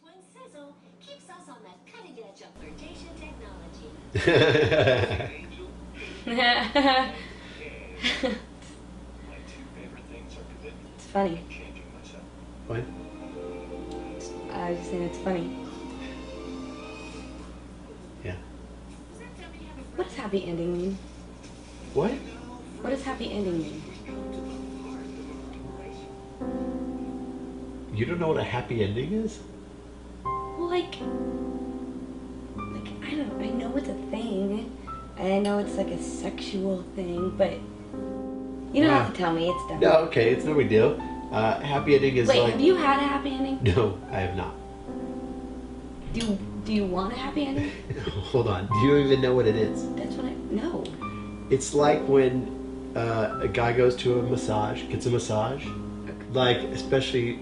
Twin Sizzle keeps us on the cutting edge of flirtation technology. My two favorite things are it's funny. and changing myself. what? I was just saying it's funny. Yeah. What does happy ending mean? What? What does happy ending mean? You don't know what a happy ending is? Like, like I don't. I know it's a thing, I know it's like a sexual thing, but you don't have to tell me. It's done. No, okay, it's no big deal. Uh, happy ending is Wait, like. have you had a happy ending? No, I have not. Do you, Do you want a happy ending? Hold on. Do you even know what it is? That's what I. No. It's like when uh, a guy goes to a massage, gets a massage. Like, especially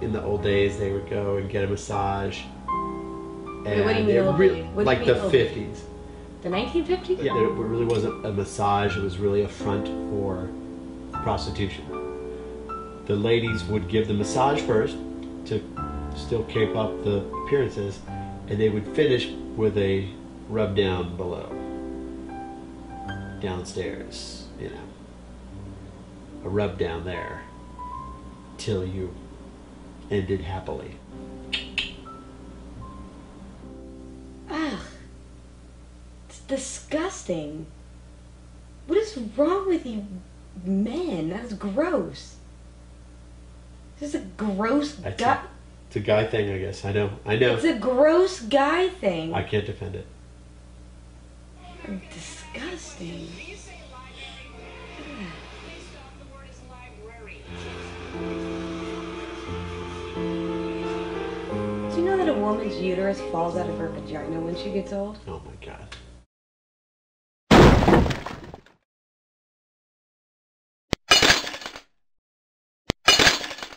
in the old days, they would go and get a massage. And Wait, what do you mean old really- days? What do you like mean the old days? 50s. The 1950s? Yeah, it really wasn't a massage, it was really a front for prostitution. The ladies would give the massage first to still keep up the appearances, and they would finish with a rub down below. Downstairs, you know. A rub down there till you ended happily. Ugh. It's disgusting. What is wrong with you men? That is gross. This is a gross guy. it. It's a guy thing, I guess. I know. I know. It's a gross guy thing. I can't defend it. Disgusting. That a woman's uterus falls out of her vagina when she gets old? Oh my god.